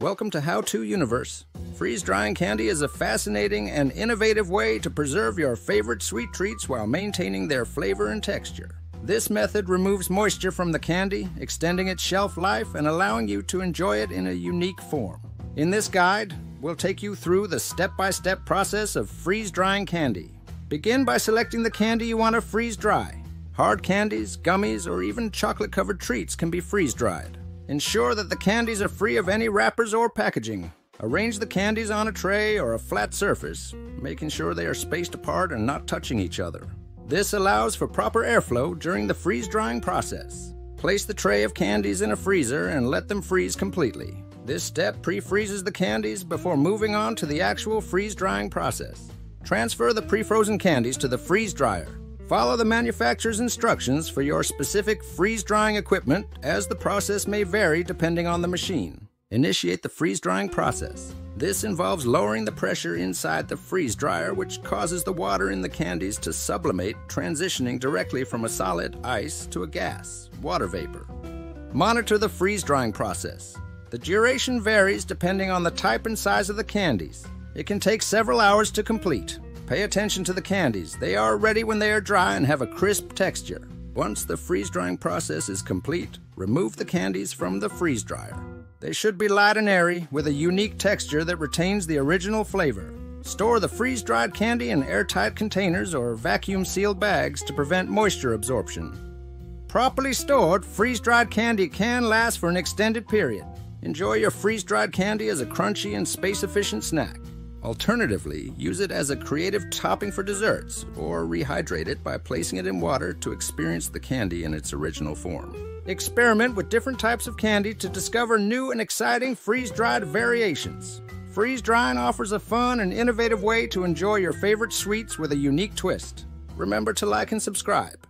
Welcome to How2Universe. Freeze drying candy is a fascinating and innovative way to preserve your favorite sweet treats while maintaining their flavor and texture. This method removes moisture from the candy, extending its shelf life and allowing you to enjoy it in a unique form. In this guide, we'll take you through the step by step process of freeze drying candy. Begin by selecting the candy you want to freeze dry. Hard candies, gummies, or even chocolate covered treats can be freeze dried. Ensure that the candies are free of any wrappers or packaging. Arrange the candies on a tray or a flat surface, making sure they are spaced apart and not touching each other. This allows for proper airflow during the freeze drying process. Place the tray of candies in a freezer and let them freeze completely. This step pre freezes the candies before moving on to the actual freeze drying process. Transfer the pre frozen candies to the freeze dryer. Follow the manufacturer's instructions for your specific freeze drying equipment, as the process may vary depending on the machine. Initiate the freeze drying process. This involves lowering the pressure inside the freeze dryer, which causes the water in the candies to sublimate, transitioning directly from a solid, ice, to a gas, water vapor. Monitor the freeze drying process. The duration varies depending on the type and size of the candies. It can take several hours to complete. Pay attention to the candies. They are ready when they are dry and have a crisp texture. Once the freeze drying process is complete, remove the candies from the freeze dryer. They should be light and airy with a unique texture that retains the original flavor. Store the freeze dried candy in airtight containers or vacuum sealed bags to prevent moisture absorption. Properly stored, freeze dried candy can last for an extended period. Enjoy your freeze dried candy as a crunchy and space efficient snack. Alternatively, use it as a creative topping for desserts, or rehydrate it by placing it in water to experience the candy in its original form. Experiment with different types of candy to discover new and exciting freeze dried variations. Freeze drying offers a fun and innovative way to enjoy your favorite sweets with a unique twist. Remember to like and subscribe.